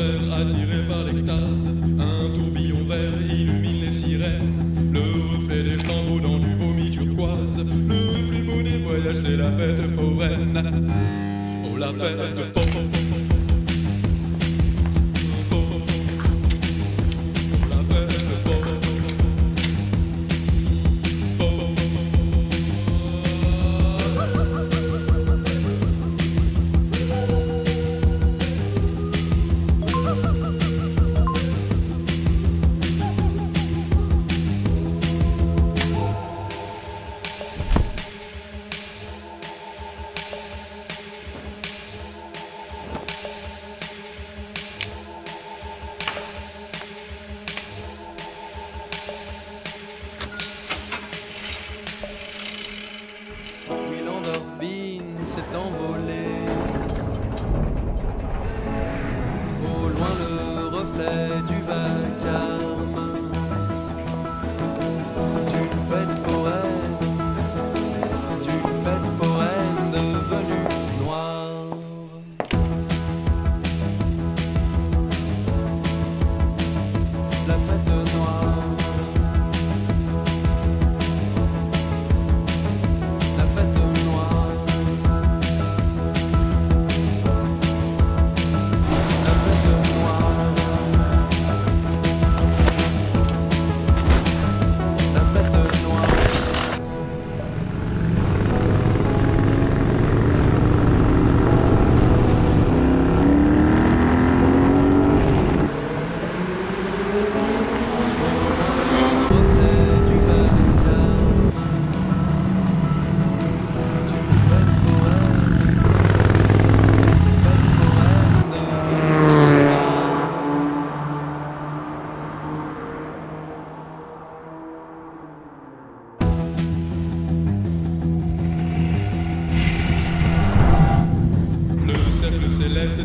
attiré par l'extase. Un tourbillon vert illumine les sirènes. Le reflet des flambeaux dans du vomi turquoise. Le plus beau des voyages, c'est la fête foraine. Oh, la fête foraine.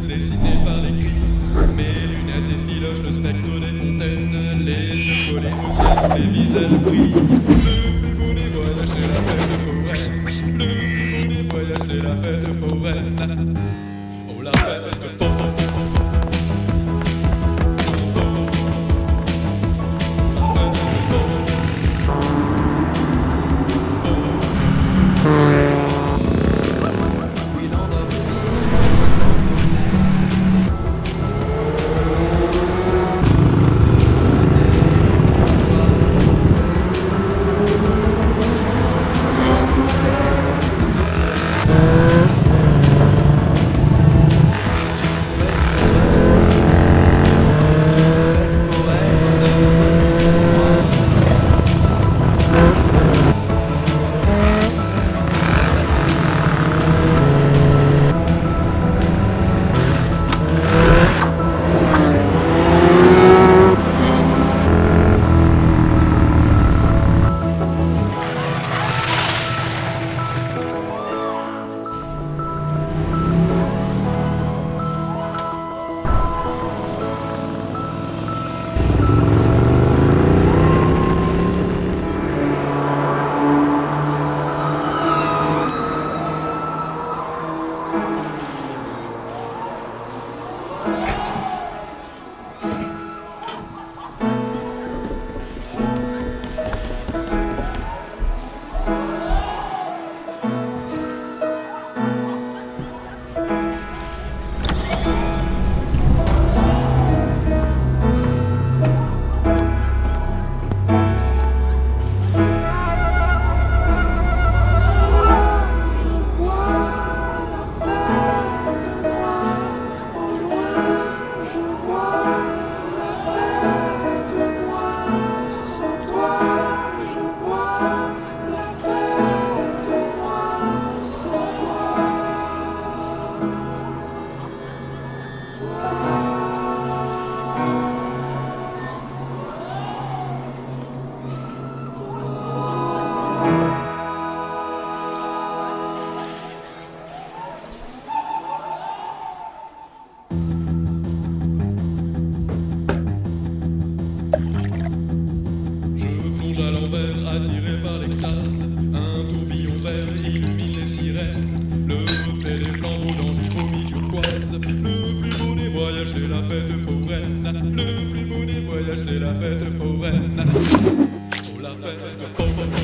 Dessiné par les cris. Mes lunettes effilochent le spectre des fontaines. Les yeux collés au ciel, tous les visages brillent. Le plus beau des voyages, c'est la fête foraine. Le plus beau des voyages, c'est la fête foraine. Oh, la fête foraine. attiré par l'extase. Un tourbillon vert illumine les sirènes. Le reflet des flambeaux dans les vomi turquoise. Le plus beau des voyages, c'est la fête foraine. Le plus beau des voyages, c'est la fête foraine. Oh, la fête foraine.